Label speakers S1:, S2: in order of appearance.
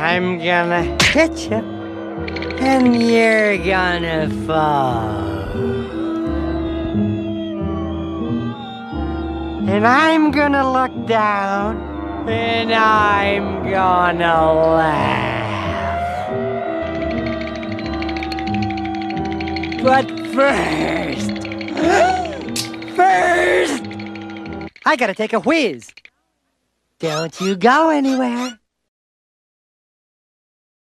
S1: I'm gonna hit you, and you're gonna fall. And I'm gonna look down, and I'm gonna laugh. But first, first, I gotta take a whiz. Don't you go anywhere.